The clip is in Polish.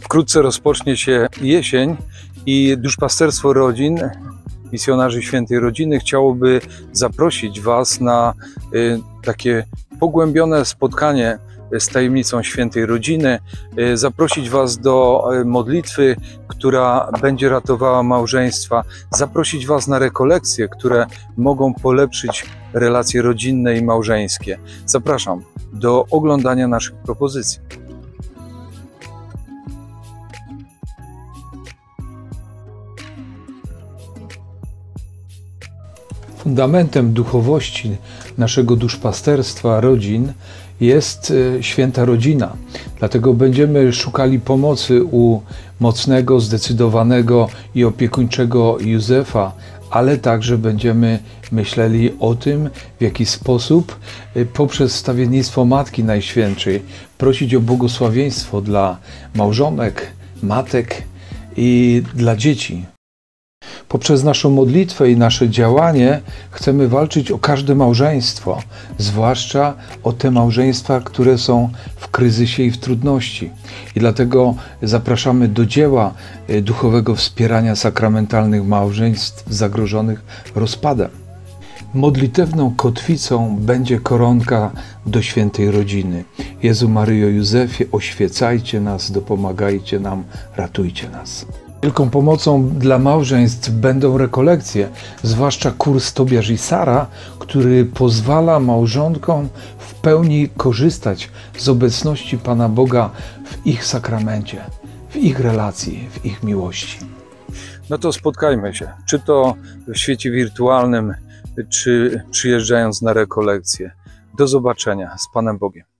Wkrótce rozpocznie się jesień i duszpasterstwo rodzin, misjonarzy świętej rodziny chciałoby zaprosić Was na y, takie pogłębione spotkanie z tajemnicą świętej rodziny, y, zaprosić Was do y, modlitwy, która będzie ratowała małżeństwa, zaprosić Was na rekolekcje, które mogą polepszyć relacje rodzinne i małżeńskie. Zapraszam do oglądania naszych propozycji. Fundamentem duchowości naszego duszpasterstwa rodzin jest e, święta rodzina. Dlatego będziemy szukali pomocy u mocnego, zdecydowanego i opiekuńczego Józefa, ale także będziemy myśleli o tym, w jaki sposób e, poprzez stawiennictwo Matki Najświętszej prosić o błogosławieństwo dla małżonek, matek i dla dzieci. Poprzez naszą modlitwę i nasze działanie chcemy walczyć o każde małżeństwo, zwłaszcza o te małżeństwa, które są w kryzysie i w trudności. I dlatego zapraszamy do dzieła e, duchowego wspierania sakramentalnych małżeństw zagrożonych rozpadem. Modlitewną kotwicą będzie koronka do świętej rodziny. Jezu Maryjo Józefie, oświecajcie nas, dopomagajcie nam, ratujcie nas. Wielką pomocą dla małżeństw będą rekolekcje, zwłaszcza kurs Tobiasz i Sara, który pozwala małżonkom w pełni korzystać z obecności Pana Boga w ich sakramencie, w ich relacji, w ich miłości. No to spotkajmy się, czy to w świecie wirtualnym, czy przyjeżdżając na rekolekcje. Do zobaczenia z Panem Bogiem.